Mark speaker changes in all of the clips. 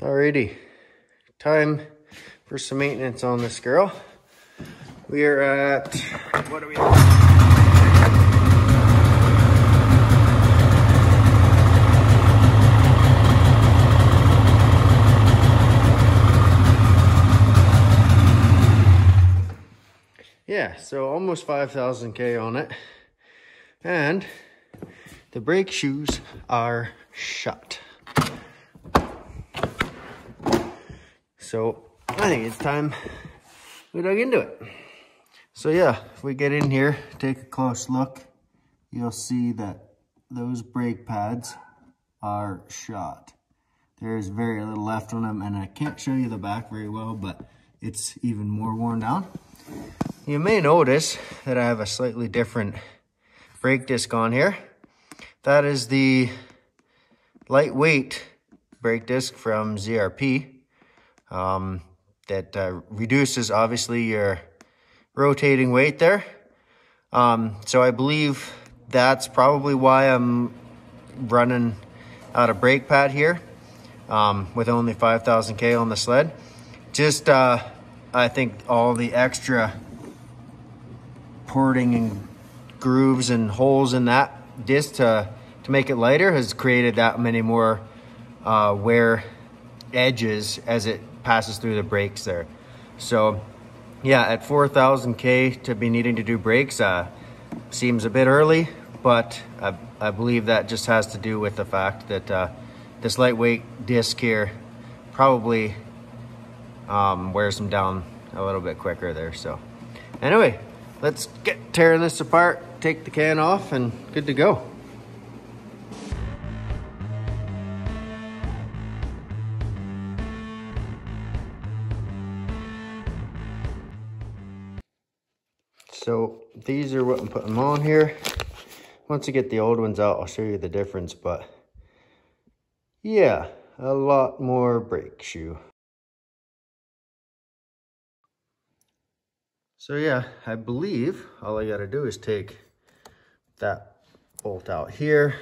Speaker 1: Alrighty, time for some maintenance on this girl. We are at, what are we Yeah, so almost 5,000 K on it. And the brake shoes are shut. So I think it's time we dug into it. So yeah, if we get in here, take a close look, you'll see that those brake pads are shot. There's very little left on them and I can't show you the back very well, but it's even more worn down. You may notice that I have a slightly different brake disc on here. That is the lightweight brake disc from ZRP um, that uh, reduces obviously your rotating weight there. Um, so I believe that's probably why I'm running out of brake pad here um, with only 5,000 K on the sled. Just, uh, I think all the extra porting and grooves and holes in that disc to, to make it lighter has created that many more uh, wear edges as it passes through the brakes there. So yeah, at 4,000K to be needing to do brakes uh, seems a bit early, but I, I, believe that just has to do with the fact that uh, this lightweight disc here probably um, wears them down a little bit quicker there. So anyway, let's get tearing this apart, take the can off and good to go. So these are what I'm putting on here. Once I get the old ones out, I'll show you the difference, but yeah, a lot more brake shoe. So yeah, I believe all I gotta do is take that bolt out here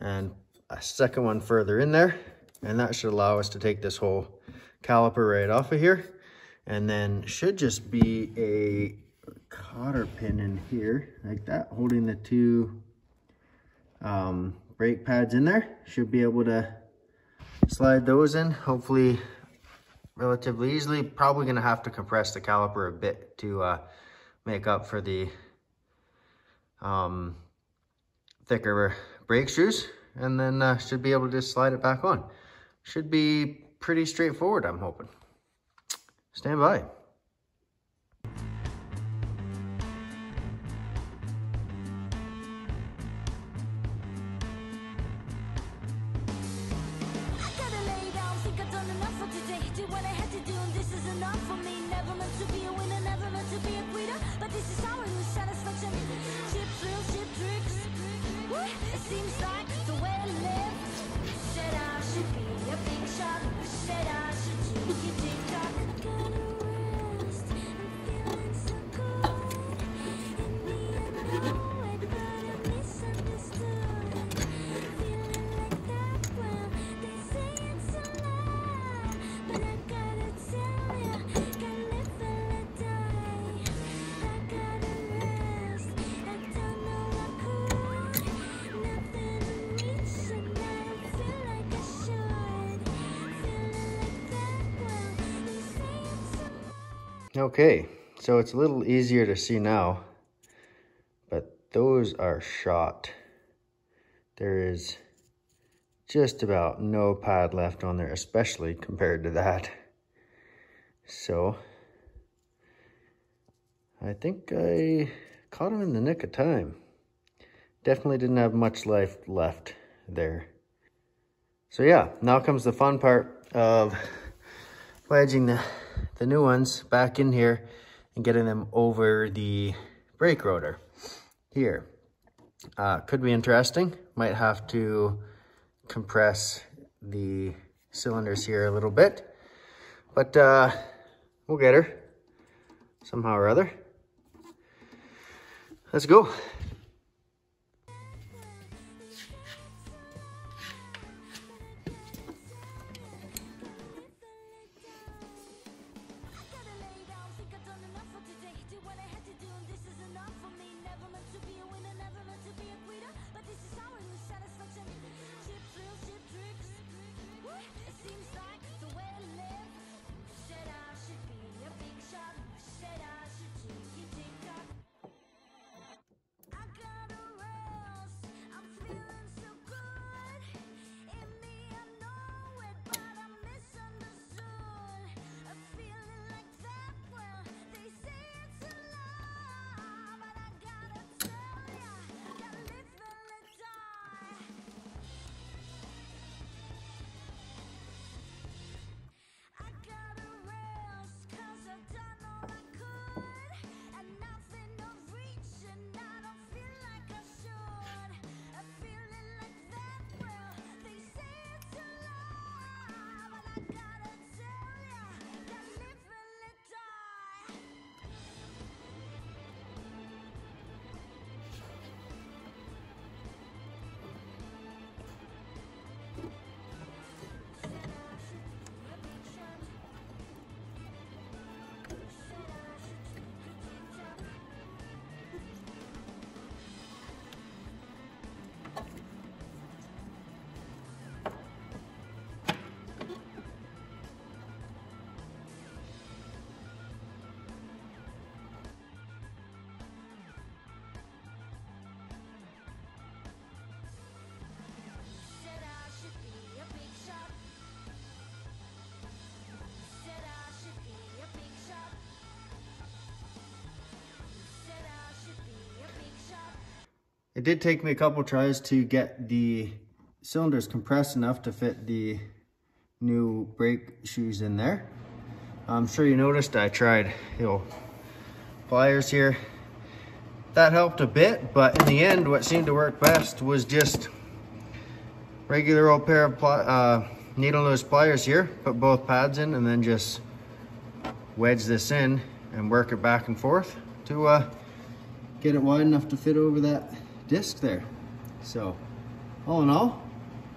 Speaker 1: and a second one further in there. And that should allow us to take this whole caliper right off of here. And then should just be a cotter pin in here like that, holding the two um, brake pads in there. Should be able to slide those in, hopefully relatively easily. Probably gonna have to compress the caliper a bit to uh, make up for the um, thicker brake shoes and then uh, should be able to just slide it back on. Should be pretty straightforward, I'm hoping. Stand by. Okay, so it's a little easier to see now, but those are shot. There is just about no pad left on there, especially compared to that. So, I think I caught him in the nick of time. Definitely didn't have much life left there. So yeah, now comes the fun part of wedging the the new ones back in here and getting them over the brake rotor here. Uh, could be interesting. Might have to compress the cylinders here a little bit. But uh, we'll get her somehow or other. Let's go. It did take me a couple tries to get the cylinders compressed enough to fit the new brake shoes in there. I'm sure you noticed I tried, you know, pliers here. That helped a bit, but in the end, what seemed to work best was just regular old pair of uh, needle nose pliers here, put both pads in, and then just wedge this in and work it back and forth to uh, get it wide enough to fit over that disc there. So, all in all,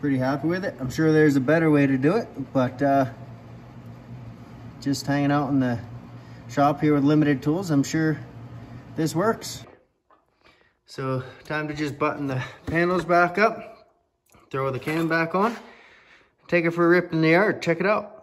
Speaker 1: pretty happy with it. I'm sure there's a better way to do it, but uh, just hanging out in the shop here with limited tools, I'm sure this works. So time to just button the panels back up, throw the can back on, take it for a rip in the yard, check it out.